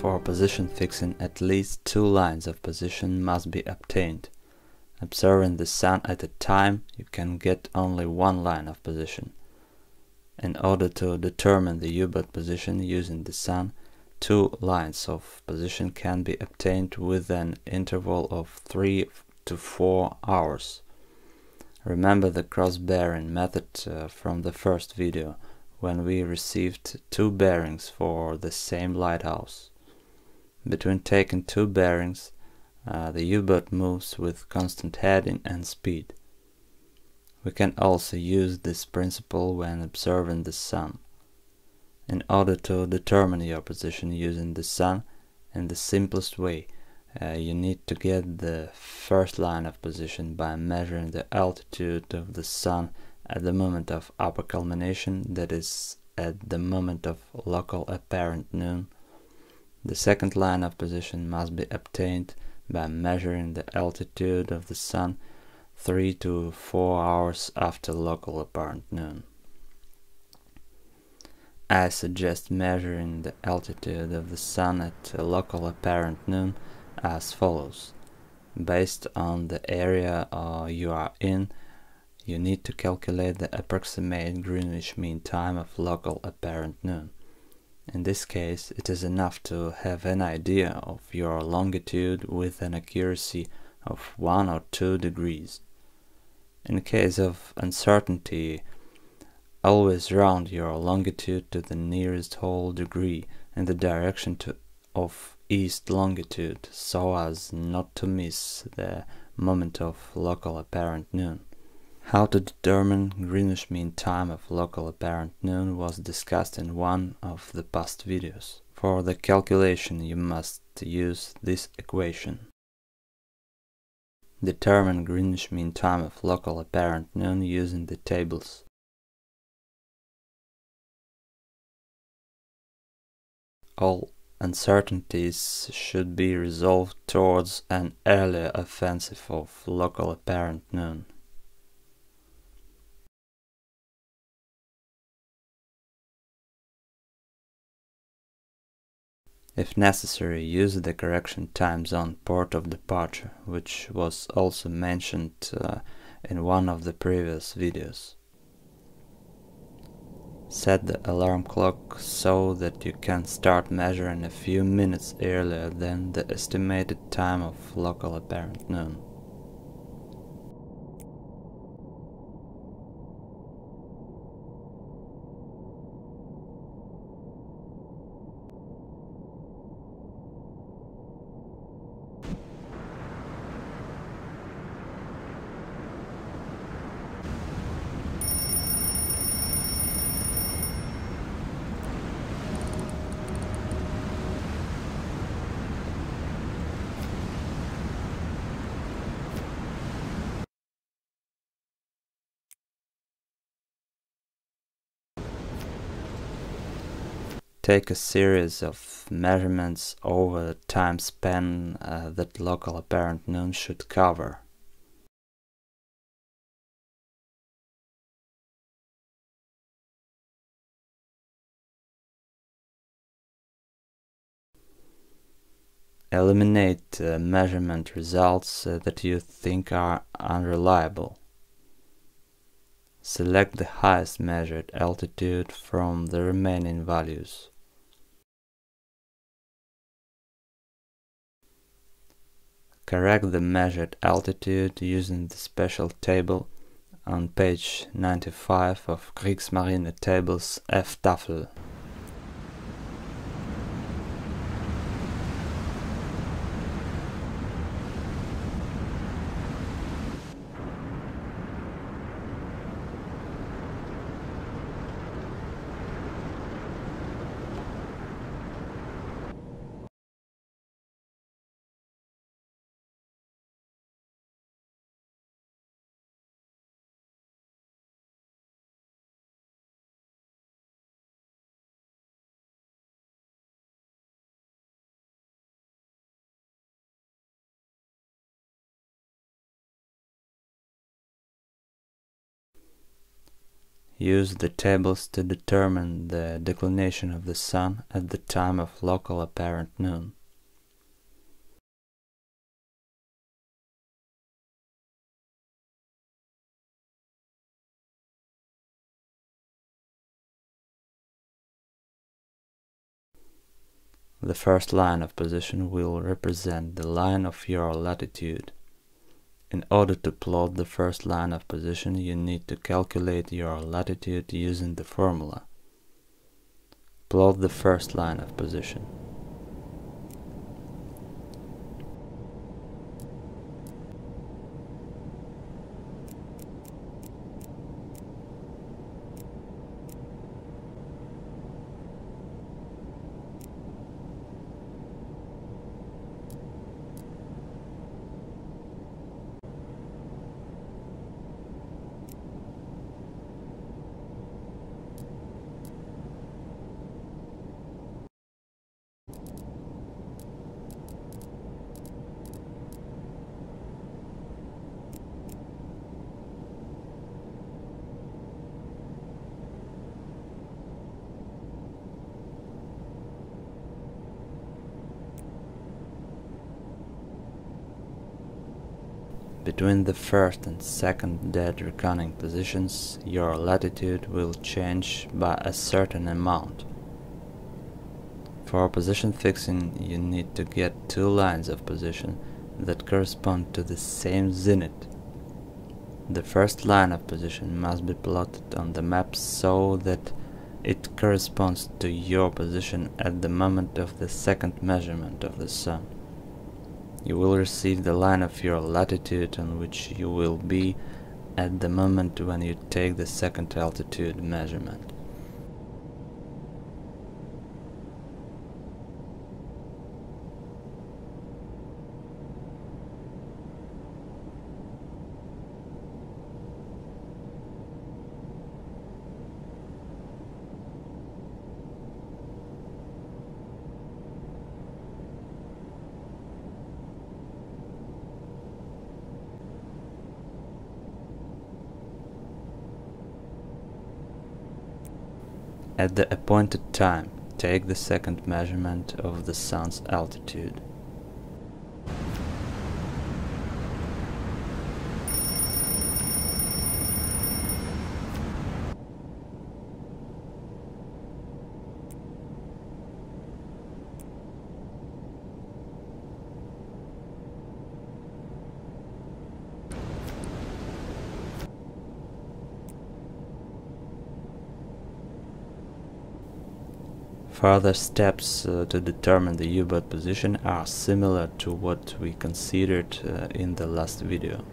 For position fixing, at least two lines of position must be obtained. Observing the sun at a time, you can get only one line of position. In order to determine the U-boat position using the sun, two lines of position can be obtained with an interval of 3 to 4 hours. Remember the cross-bearing method uh, from the first video, when we received two bearings for the same lighthouse. Between taking two bearings, uh, the U-boat moves with constant heading and speed. We can also use this principle when observing the sun. In order to determine your position using the sun in the simplest way, uh, you need to get the first line of position by measuring the altitude of the sun at the moment of upper culmination, that is, at the moment of local apparent noon. The second line of position must be obtained by measuring the altitude of the sun 3 to 4 hours after local apparent noon. I suggest measuring the altitude of the sun at local apparent noon as follows. Based on the area uh, you are in, you need to calculate the approximate Greenwich Mean Time of local apparent noon. In this case, it is enough to have an idea of your longitude with an accuracy of 1 or 2 degrees. In case of uncertainty, always round your longitude to the nearest whole degree in the direction to, of east longitude so as not to miss the moment of local apparent noon. How to determine Greenwich Mean Time of local apparent noon was discussed in one of the past videos. For the calculation you must use this equation. Determine Greenwich Mean Time of local apparent noon using the tables. All uncertainties should be resolved towards an earlier offensive of local apparent noon. If necessary, use the correction time zone port of departure, which was also mentioned uh, in one of the previous videos. Set the alarm clock so that you can start measuring a few minutes earlier than the estimated time of local apparent noon. Take a series of measurements over the time span uh, that local apparent noon should cover. Eliminate uh, measurement results uh, that you think are unreliable. Select the highest measured altitude from the remaining values. Correct the measured altitude using the special table on page 95 of Kriegsmarine Tables F Use the tables to determine the declination of the Sun at the time of local apparent noon. The first line of position will represent the line of your latitude. In order to plot the first line of position, you need to calculate your latitude using the formula. Plot the first line of position. Between the first and second dead reckoning positions, your latitude will change by a certain amount. For position fixing, you need to get two lines of position that correspond to the same zenith. The first line of position must be plotted on the map so that it corresponds to your position at the moment of the second measurement of the Sun you will receive the line of your latitude on which you will be at the moment when you take the second altitude measurement. At the appointed time, take the second measurement of the sun's altitude. Further steps uh, to determine the U-boat position are similar to what we considered uh, in the last video.